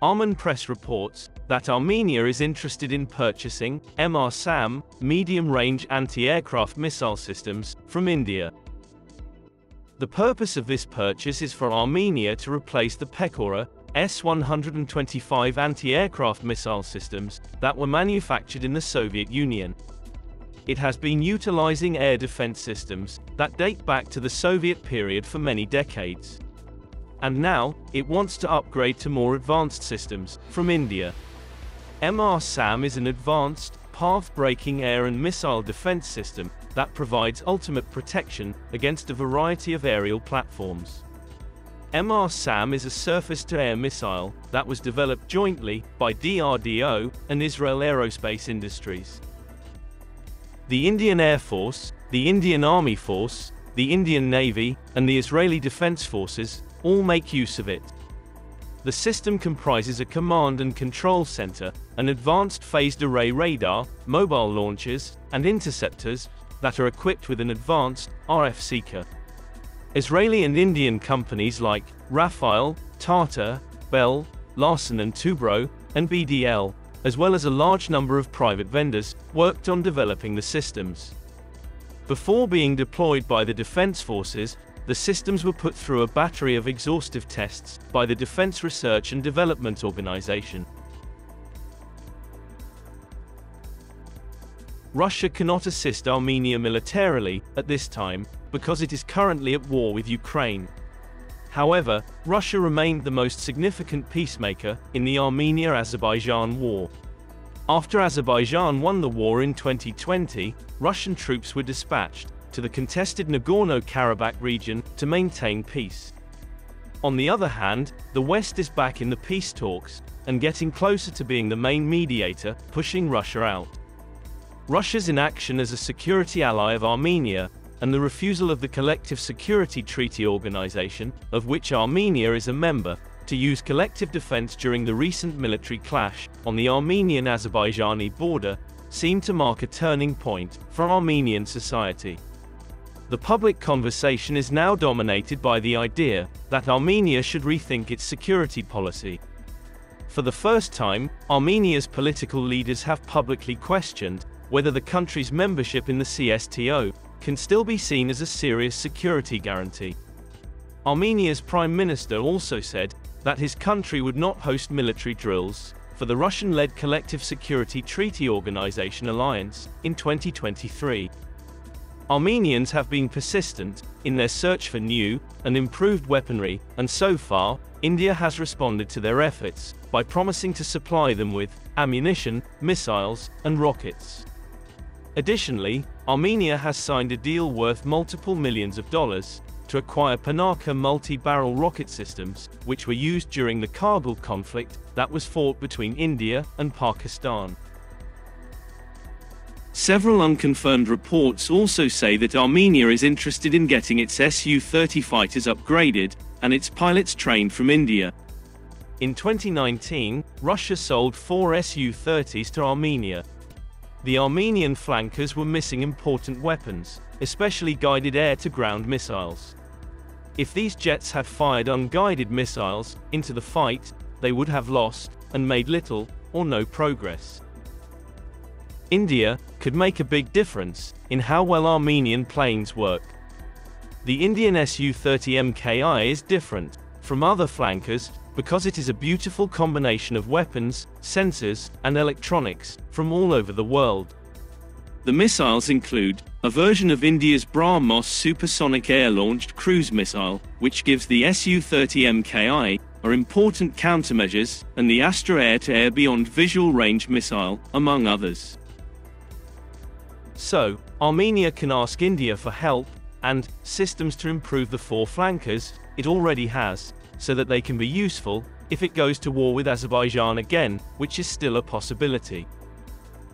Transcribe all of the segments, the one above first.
Armenpress reports that Armenia is interested in purchasing MR-SAM, medium-range anti-aircraft missile systems, from India. The purpose of this purchase is for Armenia to replace the Pechora S-125 anti-aircraft missile systems that were manufactured in the Soviet Union. It has been utilizing air defense systems that date back to the Soviet period for many decades. And now, it wants to upgrade to more advanced systems from India. MR-SAM is an advanced, path-breaking air and missile defense system that provides ultimate protection against a variety of aerial platforms. MR-SAM is a surface-to-air missile that was developed jointly by DRDO and Israel Aerospace Industries. The Indian Air Force, the Indian Army Force, the Indian Navy, and the Israeli Defense Forces all make use of it. The system comprises a command and control center, an advanced phased array radar, mobile launchers, and interceptors that are equipped with an advanced RF seeker. Israeli and Indian companies like Rafael, Tata, Bell, Larsen and Toubro, and BDL, as well as a large number of private vendors, worked on developing the systems. Before being deployed by the defense forces, the systems were put through a battery of exhaustive tests by the Defense Research and Development Organization. Russia cannot assist Armenia militarily at this time because it is currently at war with Ukraine. However, Russia remained the most significant peacemaker in the Armenia-Azerbaijan war. After Azerbaijan won the war in 2020, Russian troops were dispatched to the contested Nagorno-Karabakh region to maintain peace. On the other hand, the West is back in the peace talks and getting closer to being the main mediator, pushing Russia out. Russia's inaction as a security ally of Armenia, and the refusal of the Collective Security Treaty Organization, of which Armenia is a member, to use collective defense during the recent military clash on the Armenian-Azerbaijani border, seemed to mark a turning point for Armenian society. The public conversation is now dominated by the idea that Armenia should rethink its security policy. For the first time, Armenia's political leaders have publicly questioned whether the country's membership in the CSTO can still be seen as a serious security guarantee. Armenia's prime minister also said that his country would not host military drills for the Russian-led Collective Security Treaty Organization alliance in 2023. Armenians have been persistent in their search for new and improved weaponry, and so far, India has responded to their efforts by promising to supply them with ammunition, missiles, and rockets. Additionally, Armenia has signed a deal worth multiple millions of dollars to acquire Pinaka multi-barrel rocket systems, which were used during the Kargil conflict that was fought between India and Pakistan. Several unconfirmed reports also say that Armenia is interested in getting its Su-30 fighters upgraded and its pilots trained from India. In 2019, Russia sold four Su-30s to Armenia. The Armenian flankers were missing important weapons, especially guided air-to-ground missiles. If these jets had fired unguided missiles into the fight, they would have lost and made little or no progress. India could make a big difference in how well Armenian planes work. The Indian Su-30 MKI is different from other flankers because it is a beautiful combination of weapons, sensors, and electronics from all over the world. The missiles include a version of India's BrahMos supersonic air-launched cruise missile, which gives the Su-30 MKI are important countermeasures, and the Astra air-to-air beyond visual range missile, among others. So, Armenia can ask India for help, and systems to improve the four flankers it already has, so that they can be useful if it goes to war with Azerbaijan again, which is still a possibility.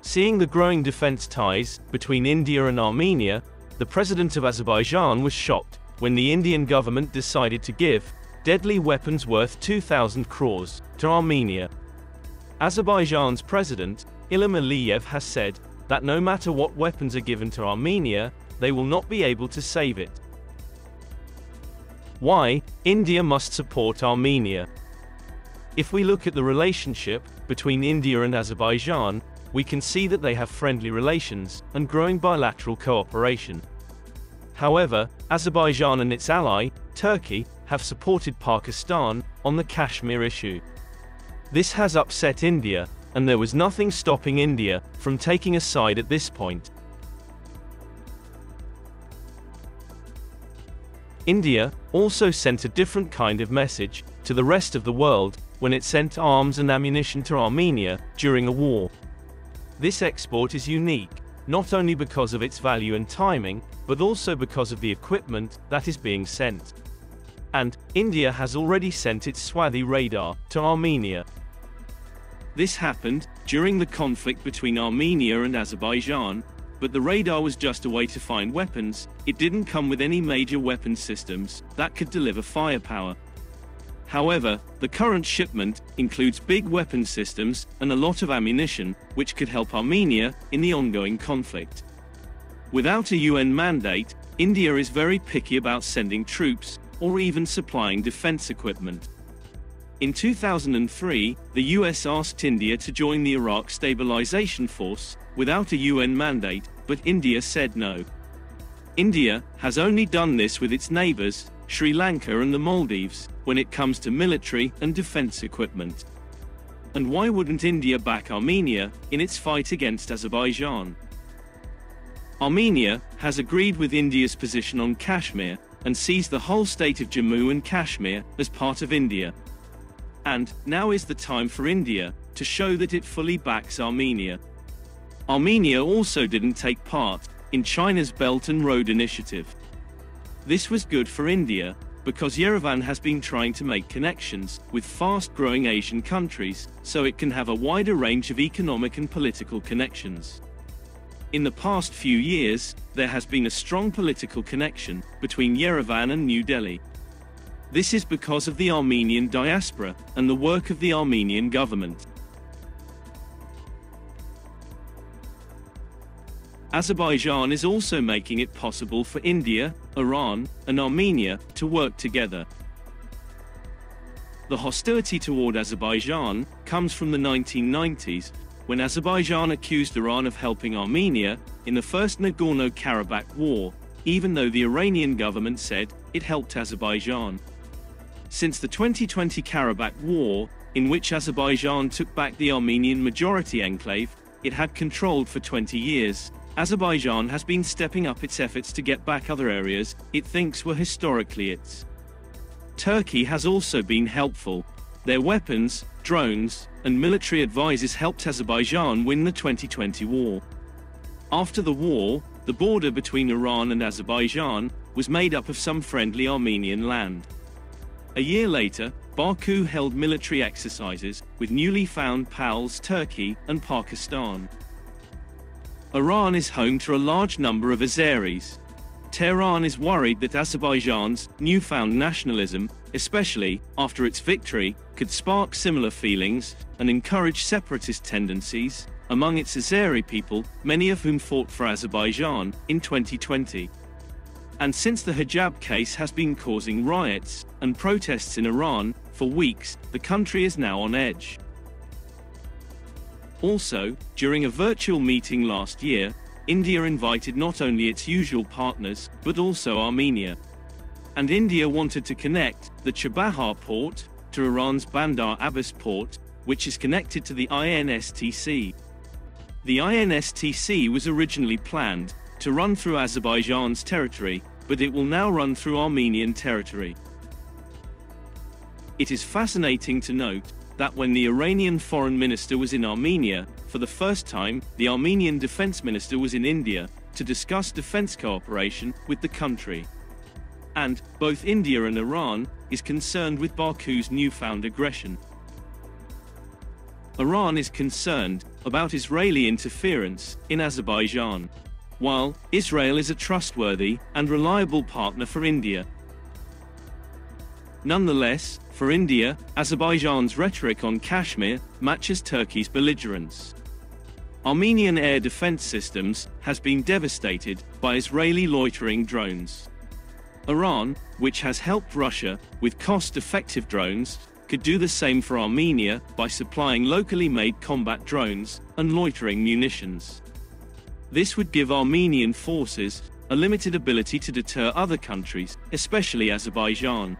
Seeing the growing defense ties between India and Armenia, the president of Azerbaijan was shocked when the Indian government decided to give deadly weapons worth 2,000 crores to Armenia. Azerbaijan's president, Ilham Aliyev has said that no matter what weapons are given to Armenia, they will not be able to save it. Why? India must support Armenia. If we look at the relationship between India and Azerbaijan, we can see that they have friendly relations and growing bilateral cooperation. However, Azerbaijan and its ally, Turkey, have supported Pakistan on the Kashmir issue. This has upset India, and there was nothing stopping India from taking a side at this point. India also sent a different kind of message to the rest of the world when it sent arms and ammunition to Armenia during a war. This export is unique, not only because of its value and timing, but also because of the equipment that is being sent. And, India has already sent its Swathi radar to Armenia. This happened during the conflict between Armenia and Azerbaijan, but the radar was just a way to find weapons, it didn't come with any major weapon systems that could deliver firepower. However, the current shipment includes big weapon systems and a lot of ammunition, which could help Armenia in the ongoing conflict. Without a UN mandate, India is very picky about sending troops or even supplying defense equipment. In 2003, the US asked India to join the Iraq Stabilization Force without a UN mandate, but India said no. India has only done this with its neighbors, Sri Lanka and the Maldives, when it comes to military and defense equipment. And why wouldn't India back Armenia in its fight against Azerbaijan? Armenia has agreed with India's position on Kashmir and sees the whole state of Jammu and Kashmir as part of India. And now is the time for India to show that it fully backs Armenia. Armenia also didn't take part in China's Belt and Road Initiative. This was good for India because Yerevan has been trying to make connections with fast-growing Asian countries so it can have a wider range of economic and political connections. In the past few years, there has been a strong political connection between Yerevan and New Delhi. This is because of the Armenian diaspora and the work of the Armenian government. Azerbaijan is also making it possible for India, Iran, and Armenia to work together. The hostility toward Azerbaijan comes from the 1990s, when Azerbaijan accused Iran of helping Armenia in the First Nagorno-Karabakh War, even though the Iranian government said it helped Azerbaijan. Since the 2020 Karabakh War, in which Azerbaijan took back the Armenian majority enclave it had controlled for 20 years, Azerbaijan has been stepping up its efforts to get back other areas it thinks were historically its. Turkey has also been helpful. Their weapons, drones, and military advisors helped Azerbaijan win the 2020 war. After the war, the border between Iran and Azerbaijan was made up of some friendly Armenian land. A year later, Baku held military exercises with newly found pals Turkey and Pakistan. Iran is home to a large number of Azeris. Tehran is worried that Azerbaijan's newfound nationalism, especially after its victory, could spark similar feelings and encourage separatist tendencies among its Azeri people, many of whom fought for Azerbaijan in 2020. And since the hijab case has been causing riots and protests in Iran for weeks, the country is now on edge. Also, during a virtual meeting last year, India invited not only its usual partners, but also Armenia. And India wanted to connect the Chabahar port to Iran's Bandar Abbas port, which is connected to the INSTC. The INSTC was originally planned to run through Azerbaijan's territory, but it will now run through Armenian territory. It is fascinating to note that when the Iranian foreign minister was in Armenia, for the first time, the Armenian defense minister was in India to discuss defense cooperation with the country. And both India and Iran is concerned with Baku's newfound aggression. Iran is concerned about Israeli interference in Azerbaijan, while Israel is a trustworthy and reliable partner for India. Nonetheless, for India, Azerbaijan's rhetoric on Kashmir matches Turkey's belligerence. Armenian air defense systems has been devastated by Israeli loitering drones. Iran, which has helped Russia with cost-effective drones, could do the same for Armenia by supplying locally made combat drones and loitering munitions. This would give Armenian forces a limited ability to deter other countries, especially Azerbaijan.